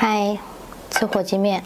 嗨吃火鸡面。